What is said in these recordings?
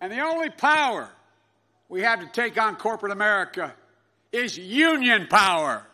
And the only power we have to take on corporate America is union power.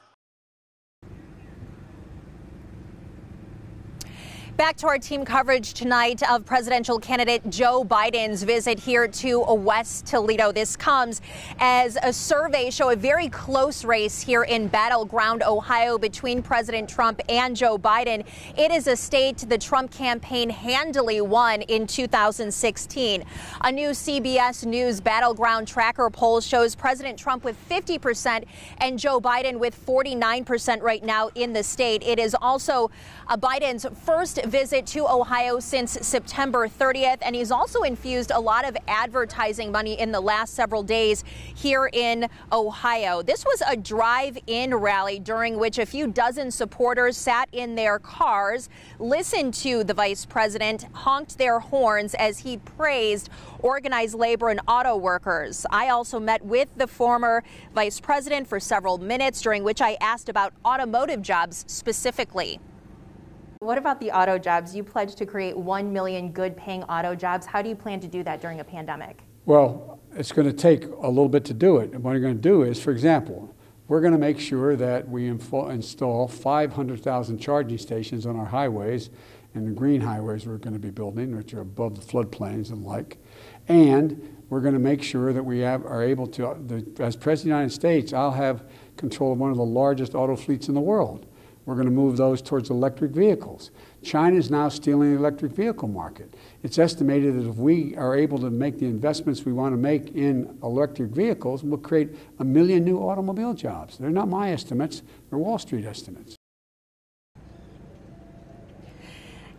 Back to our team coverage tonight of presidential candidate Joe Biden's visit here to West Toledo. This comes as a survey show a very close race here in battleground Ohio between President Trump and Joe Biden. It is a state the Trump campaign handily won in 2016. A new CBS News battleground tracker poll shows President Trump with 50% and Joe Biden with 49% right now in the state. It is also Biden's first visit to Ohio since September 30th, and he's also infused a lot of advertising money in the last several days here in Ohio. This was a drive in rally during which a few dozen supporters sat in their cars, listened to the vice president, honked their horns as he praised organized labor and auto workers. I also met with the former vice president for several minutes, during which I asked about automotive jobs specifically. What about the auto jobs? You pledged to create 1 million good paying auto jobs. How do you plan to do that during a pandemic? Well, it's going to take a little bit to do it. And what you're going to do is, for example, we're going to make sure that we install 500,000 charging stations on our highways and the green highways we're going to be building, which are above the floodplains and like. And we're going to make sure that we have, are able to, the, as President of the United States, I'll have control of one of the largest auto fleets in the world. We're going to move those towards electric vehicles. China is now stealing the electric vehicle market. It's estimated that if we are able to make the investments we want to make in electric vehicles, we'll create a million new automobile jobs. They're not my estimates, they're Wall Street estimates.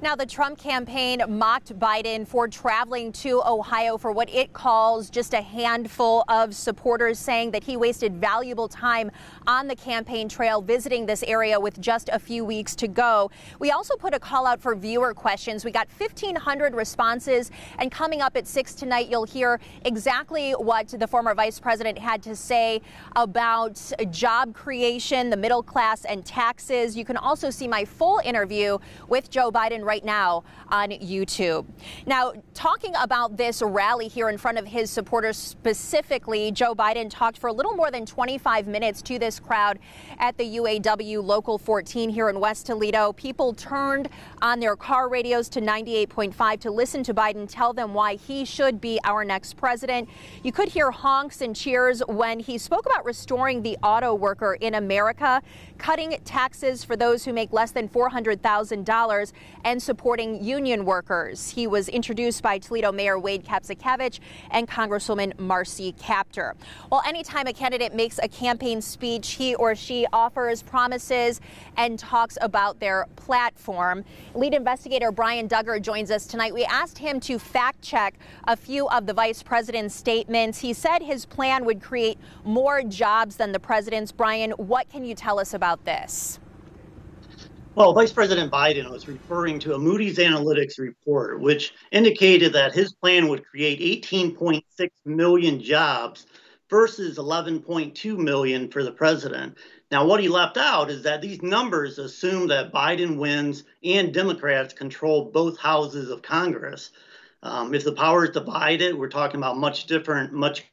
Now, the Trump campaign mocked Biden for traveling to Ohio for what it calls just a handful of supporters, saying that he wasted valuable time on the campaign trail visiting this area with just a few weeks to go. We also put a call out for viewer questions. We got 1,500 responses, and coming up at 6 tonight, you'll hear exactly what the former vice president had to say about job creation, the middle class, and taxes. You can also see my full interview with Joe Biden right now on YouTube. Now, talking about this rally here in front of his supporters specifically, Joe Biden talked for a little more than 25 minutes to this crowd at the UAW Local 14 here in West Toledo. People turned on their car radios to 98.5 to listen to Biden tell them why he should be our next president. You could hear honks and cheers when he spoke about restoring the auto worker in America, cutting taxes for those who make less than $400,000, and supporting union workers. He was introduced by Toledo Mayor Wade Kapszukiewicz and Congresswoman Marcy Kaptur. Well, anytime a candidate makes a campaign speech, he or she offers promises and talks about their platform. Lead investigator Brian Dugger joins us tonight. We asked him to fact check a few of the vice president's statements. He said his plan would create more jobs than the president's. Brian, what can you tell us about this? Well, Vice President Biden was referring to a Moody's Analytics report, which indicated that his plan would create 18.6 million jobs versus 11.2 million for the president. Now, what he left out is that these numbers assume that Biden wins and Democrats control both houses of Congress. Um, if the power is divided, we're talking about much different, much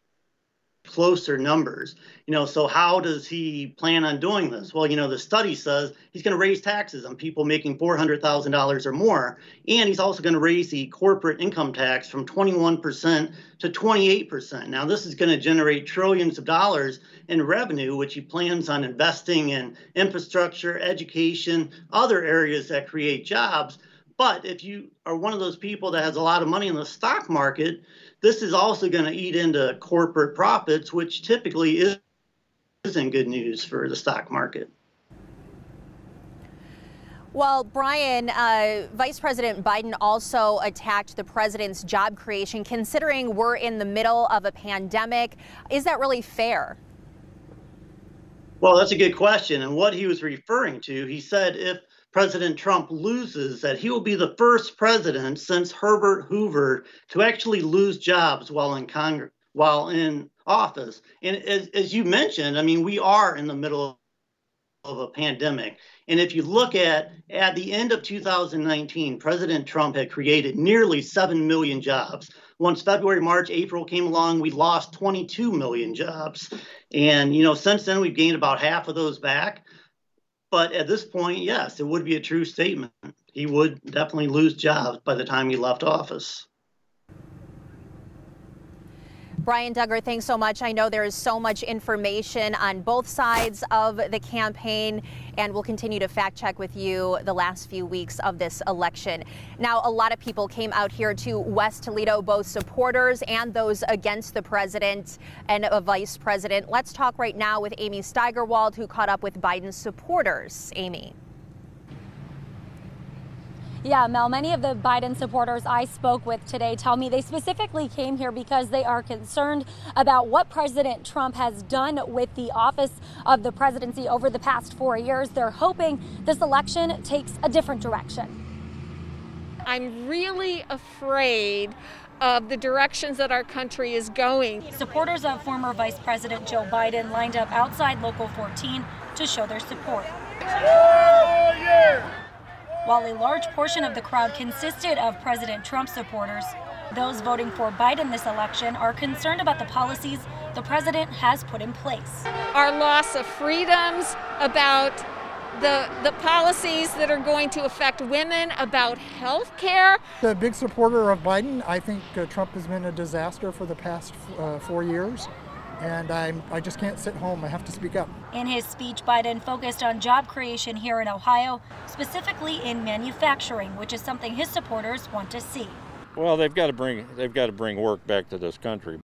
closer numbers. You know, so how does he plan on doing this? Well, you know, the study says he's going to raise taxes on people making $400,000 or more, and he's also going to raise the corporate income tax from 21% to 28%. Now, this is going to generate trillions of dollars in revenue, which he plans on investing in infrastructure, education, other areas that create jobs. But if you are one of those people that has a lot of money in the stock market, this is also going to eat into corporate profits, which typically is, isn't good news for the stock market. Well, Brian, uh, Vice President Biden also attacked the president's job creation, considering we're in the middle of a pandemic. Is that really fair? Well, that's a good question. And what he was referring to, he said if President Trump loses, that he will be the first president since Herbert Hoover to actually lose jobs while in Congress, while in office. And as, as you mentioned, I mean, we are in the middle of a pandemic. And if you look at at the end of 2019, President Trump had created nearly 7 million jobs. once February, March, April came along, we lost 22 million jobs. And, you know, since then we've gained about half of those back. But at this point, yes, it would be a true statement. He would definitely lose jobs by the time he left office. Brian Dugger, thanks so much. I know there is so much information on both sides of the campaign, and we'll continue to fact check with you the last few weeks of this election. Now, a lot of people came out here to West Toledo, both supporters and those against the president and a vice president. Let's talk right now with Amy Steigerwald, who caught up with Biden's supporters. Amy. Yeah, Mel, many of the Biden supporters I spoke with today tell me they specifically came here because they are concerned about what President Trump has done with the office of the presidency over the past four years. They're hoping this election takes a different direction. I'm really afraid of the directions that our country is going. Supporters of former Vice President Joe Biden lined up outside Local 14 to show their support. Oh, yeah while a large portion of the crowd consisted of President Trump supporters. Those voting for Biden this election are concerned about the policies the president has put in place. Our loss of freedoms, about the, the policies that are going to affect women, about health care. A big supporter of Biden. I think uh, Trump has been a disaster for the past uh, four years and I'm, I just can't sit home. I have to speak up. In his speech, Biden focused on job creation here in Ohio, specifically in manufacturing, which is something his supporters want to see. Well, they've got to bring they've got to bring work back to this country.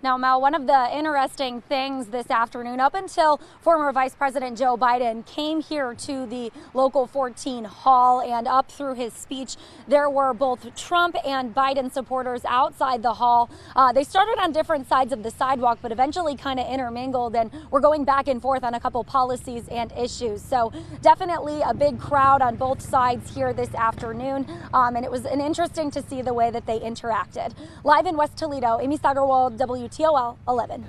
Now, Mel, one of the interesting things this afternoon, up until former Vice President Joe Biden came here to the Local 14 hall and up through his speech, there were both Trump and Biden supporters outside the hall. Uh, they started on different sides of the sidewalk, but eventually kind of intermingled and were going back and forth on a couple policies and issues. So, definitely a big crowd on both sides here this afternoon. Um, and it was an interesting to see the way that they interacted. Live in West Toledo, Amy Steigerwald, W. TOL 11.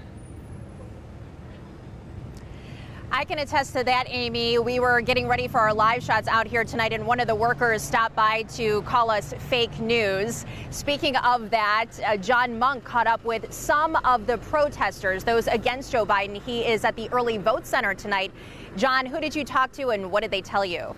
I can attest to that, Amy. We were getting ready for our live shots out here tonight, and one of the workers stopped by to call us fake news. Speaking of that, uh, John Monk caught up with some of the protesters, those against Joe Biden. He is at the early vote center tonight. John, who did you talk to, and what did they tell you?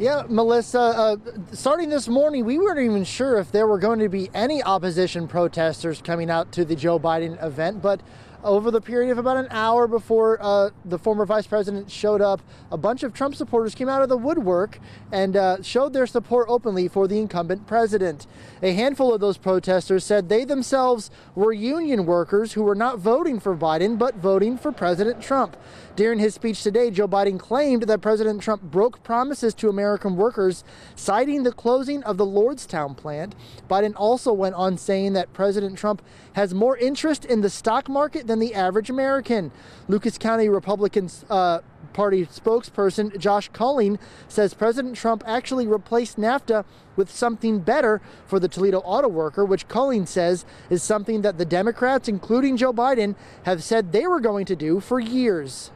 Yeah, Melissa, uh, starting this morning, we weren't even sure if there were going to be any opposition protesters coming out to the Joe Biden event, but over the period of about an hour before uh, the former vice president showed up, a bunch of Trump supporters came out of the woodwork and uh, showed their support openly for the incumbent president. A handful of those protesters said they themselves were union workers who were not voting for Biden but voting for President Trump. During his speech today, Joe Biden claimed that President Trump broke promises to American workers, citing the closing of the Lordstown plant. Biden also went on saying that President Trump has more interest in the stock market than the average American. Lucas County Republican uh, Party spokesperson Josh Culling says President Trump actually replaced NAFTA with something better for the Toledo auto worker, which Culling says is something that the Democrats, including Joe Biden, have said they were going to do for years.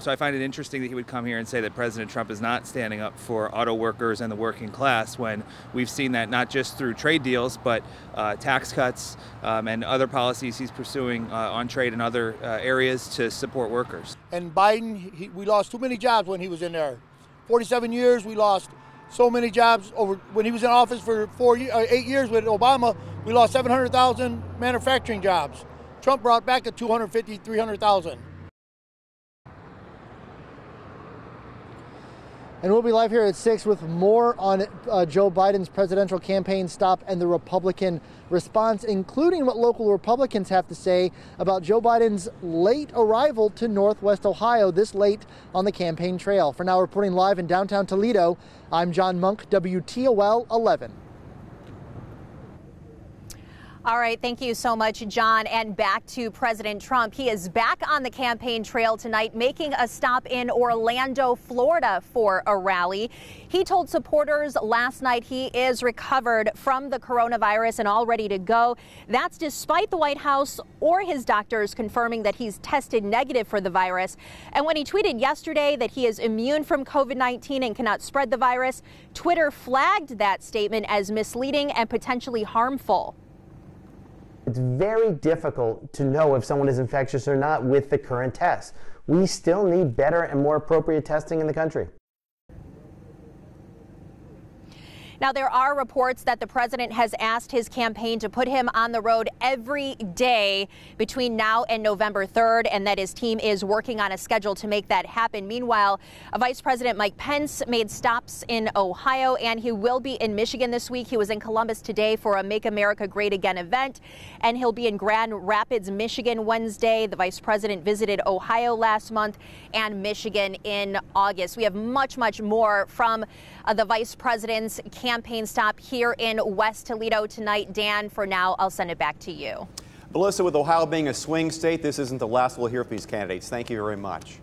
So I find it interesting that he would come here and say that President Trump is not standing up for auto workers and the working class when we've seen that not just through trade deals, but uh, tax cuts um, and other policies he's pursuing uh, on trade and other uh, areas to support workers. And Biden, he, we lost too many jobs when he was in there. 47 years, we lost so many jobs over when he was in office for four, uh, eight years with Obama. We lost 700,000 manufacturing jobs. Trump brought back a 250, 300,000. And we'll be live here at 6 with more on uh, Joe Biden's presidential campaign stop and the Republican response, including what local Republicans have to say about Joe Biden's late arrival to Northwest Ohio this late on the campaign trail. For now, reporting live in downtown Toledo, I'm John Monk, WTOL 11. All right, thank you so much, John. And back to President Trump. He is back on the campaign trail tonight, making a stop in Orlando, Florida for a rally. He told supporters last night he is recovered from the coronavirus and all ready to go. That's despite the White House or his doctors confirming that he's tested negative for the virus. And when he tweeted yesterday that he is immune from COVID 19 and cannot spread the virus, Twitter flagged that statement as misleading and potentially harmful. It's very difficult to know if someone is infectious or not with the current tests. We still need better and more appropriate testing in the country. Now, there are reports that the president has asked his campaign to put him on the road every day between now and November 3rd, and that his team is working on a schedule to make that happen. Meanwhile, Vice President Mike Pence made stops in Ohio, and he will be in Michigan this week. He was in Columbus today for a Make America Great Again event, and he'll be in Grand Rapids, Michigan Wednesday. The vice president visited Ohio last month and Michigan in August. We have much, much more from uh, the vice president's campaign stop here in West Toledo tonight. Dan, for now, I'll send it back to you. Melissa, with Ohio being a swing state, this isn't the last we'll hear from these candidates. Thank you very much.